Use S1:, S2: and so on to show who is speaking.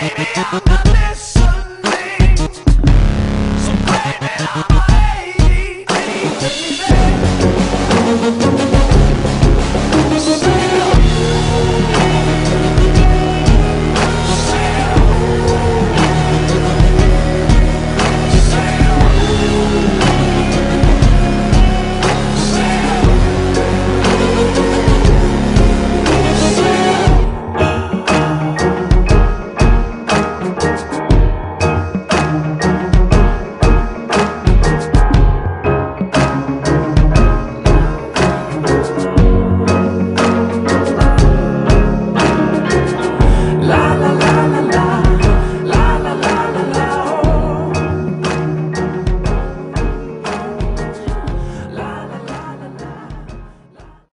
S1: Yeah.